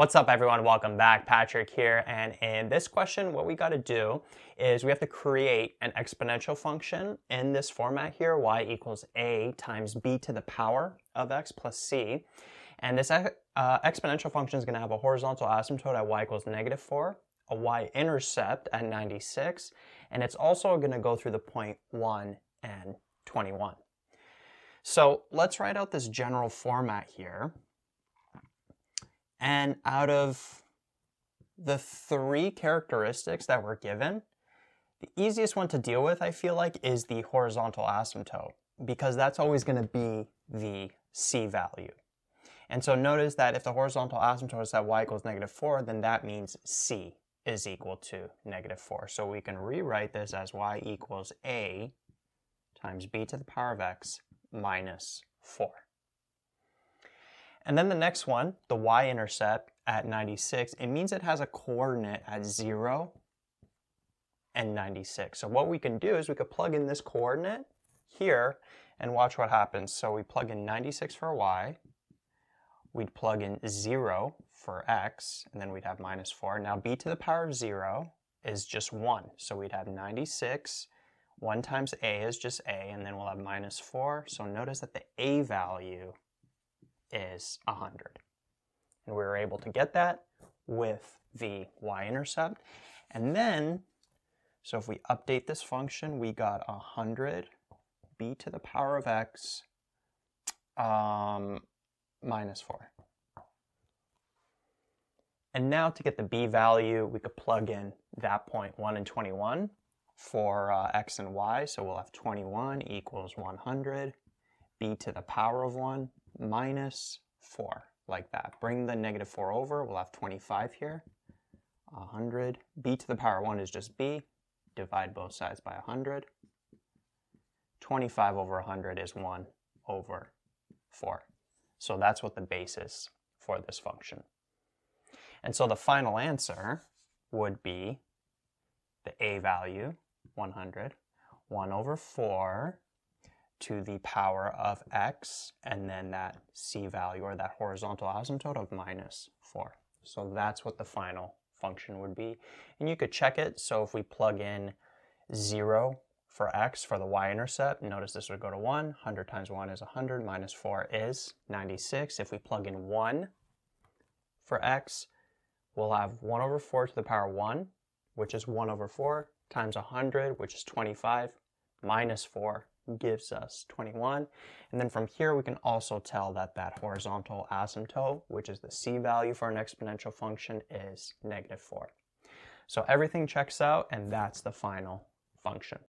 What's up everyone, welcome back, Patrick here, and in this question what we got to do is we have to create an exponential function in this format here, y equals a times b to the power of x plus c, and this uh, exponential function is going to have a horizontal asymptote at y equals negative 4, a y-intercept at 96, and it's also going to go through the point 1 and 21. So let's write out this general format here. And out of the three characteristics that were given, the easiest one to deal with, I feel like, is the horizontal asymptote, because that's always going to be the c value. And so notice that if the horizontal asymptote is at y equals negative 4, then that means c is equal to negative 4. So we can rewrite this as y equals a times b to the power of x minus 4. And then the next one, the y-intercept at 96, it means it has a coordinate at 0 and 96. So what we can do is we could plug in this coordinate here and watch what happens. So we plug in 96 for y, we'd plug in 0 for x, and then we'd have minus 4. Now b to the power of 0 is just 1, so we'd have 96. 1 times a is just a, and then we'll have minus 4. So notice that the a value is 100. And we were able to get that with the y-intercept. And then, so if we update this function, we got 100 b to the power of x um, minus 4. And now to get the b value, we could plug in that point 1 and 21 for uh, x and y. So we'll have 21 equals 100, b to the power of 1 minus 4, like that. Bring the negative 4 over, we'll have 25 here. 100, b to the power 1 is just b. Divide both sides by 100. 25 over 100 is 1 over 4. So that's what the basis for this function. And so the final answer would be the a value, 100, 1 over 4 to the power of x, and then that c value, or that horizontal asymptote of minus 4. So that's what the final function would be. And you could check it. So if we plug in 0 for x for the y-intercept, notice this would go to 1. 100 times 1 is 100, minus 4 is 96. If we plug in 1 for x, we'll have 1 over 4 to the power 1, which is 1 over 4, times 100, which is 25, minus 4, gives us 21. And then from here, we can also tell that that horizontal asymptote, which is the c value for an exponential function, is negative 4. So everything checks out, and that's the final function.